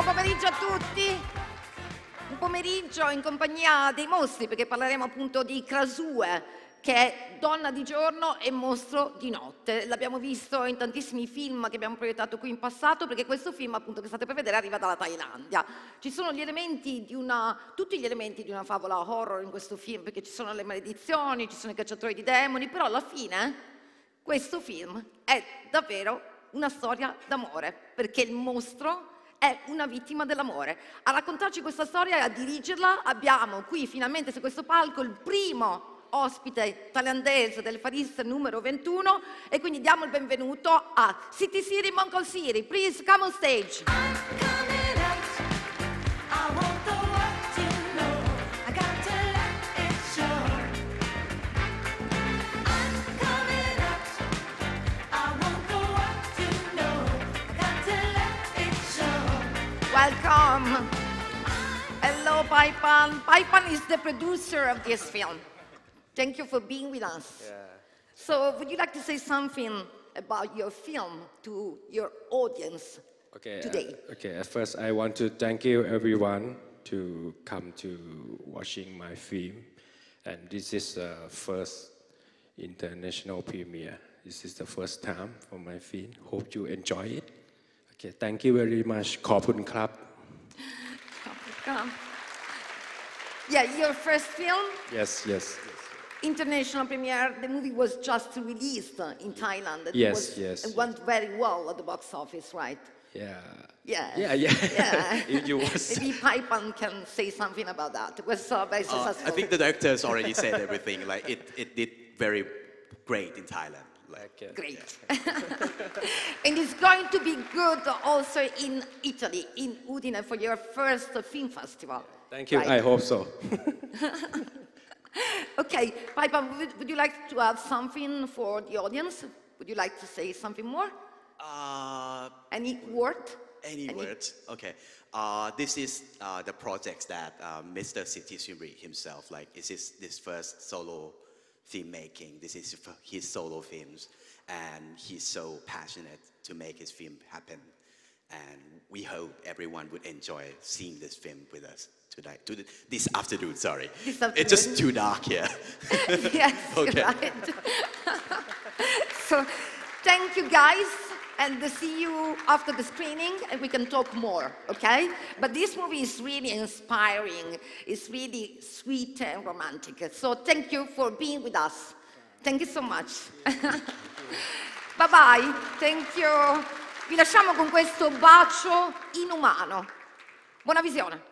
pomeriggio a tutti. Un pomeriggio in compagnia dei mostri perché parleremo appunto di Krasue che è donna di giorno e mostro di notte. L'abbiamo visto in tantissimi film che abbiamo proiettato qui in passato perché questo film appunto che state per vedere arriva dalla Thailandia. Ci sono gli una, tutti gli elementi di una favola horror in questo film perché ci sono le maledizioni, ci sono i cacciatori di demoni, però alla fine questo film è davvero una storia d'amore perché il mostro è una vittima dell'amore. A raccontarci questa storia e a dirigerla abbiamo qui finalmente su questo palco il primo ospite thailandese del Farista numero 21 e quindi diamo il benvenuto a City Siri Mongol Siri. Please come on stage. Welcome. Hello, Paipan. Paipan is the producer of this film. Thank you for being with us. Yeah. So, would you like to say something about your film to your audience Okay. uh, today? okay. At first, I want to thank you everyone to come to watching my film, and this is the first international premiere. This is the first time for my film. Hope you enjoy it. Okay. Thank you very much. ขอบคุณครับ Come. Yeah, your first film, Yes. Yes. international premiere. The movie was just released uh, in Thailand. It Yes, was- yes. It went very well at the box office, right? Yeah. Yeah. Yeah. Yeah. Yeah. you, you was. Maybe Paipan can say something about that. It was uh, very Uh, successful. I think the directors already said everything. Like it, it did very great in Thailand. Like, Okay. Great. and it's going to be good also in Italy, in Udine, for your first film festival. Thank you. right? I hope so. Okay, Paipan, would, would you like to add something for the audience? Would you like to say something more? uh, Any word? any, word? Okay. Uh, this is uh, the project that uh, Mr. Siti Sumri himself, like, is this this first solo film making. This is his solo films, and he's so passionate to make his film happen. And we hope everyone would enjoy seeing this film with us tonight, to the, this afternoon. Sorry, This it's just too dark here. yes, Okay. so, thank you guys, and see you after the screening, and we can talk more, okay? But this movie is really inspiring. It's really sweet and romantic. So, thank you for being with us. Thank you so much. bye bye. Thank you. Vi lasciamo con questo bacio inumano. Buona visione.